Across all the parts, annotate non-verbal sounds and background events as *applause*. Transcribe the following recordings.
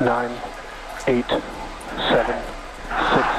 nine, eight, seven, six,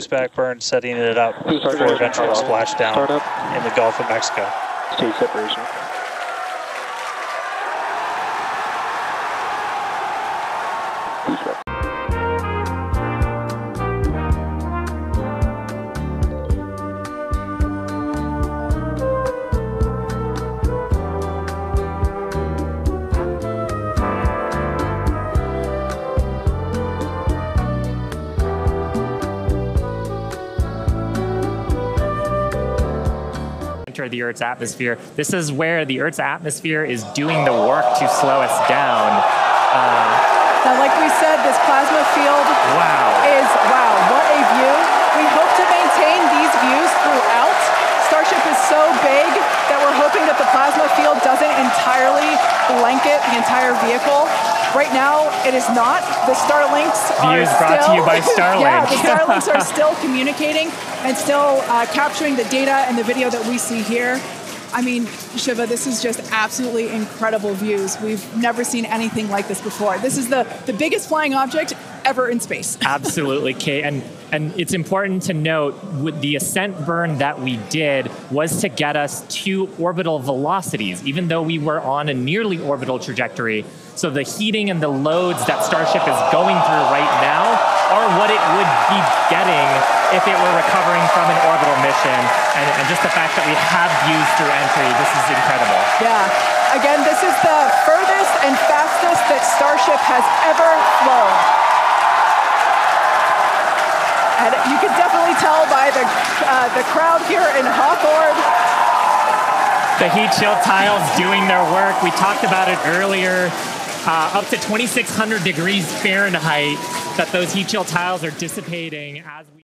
Boost back burn, setting it up for eventual splashdown in the Gulf of Mexico. separation. Enter the Earth's atmosphere. This is where the Earth's atmosphere is doing the work to slow us down. Uh, now, like we said, this plasma field Wow. is, wow, what a view. We hope to maintain these views throughout. Starship is so big that we're hoping that the plasma field doesn't entirely blanket the entire vehicle. Right now, it is not. The Starlinks are Views brought to you by Starlink. *laughs* yeah, the Starlinks are still communicating and still uh, capturing the data and the video that we see here. I mean, Siva, this is just absolutely incredible views. We've never seen anything like this before. This is the, the biggest flying object ever in space. *laughs* Absolutely, Kate. And and it's important to note the ascent burn that we did was to get us to orbital velocities, even though we were on a nearly orbital trajectory. So the heating and the loads that Starship is going through right now are what it would be getting if it were recovering from an orbital mission. And, and just the fact that we have views through entry, this is incredible. Yeah. Again, this is the furthest and fastest that Starship has ever flown. You can definitely tell by the, uh, the crowd here in Hawthorne. The heat shield tiles doing their work. We talked about it earlier. Uh, up to 2,600 degrees Fahrenheit, that those heat shield tiles are dissipating as we.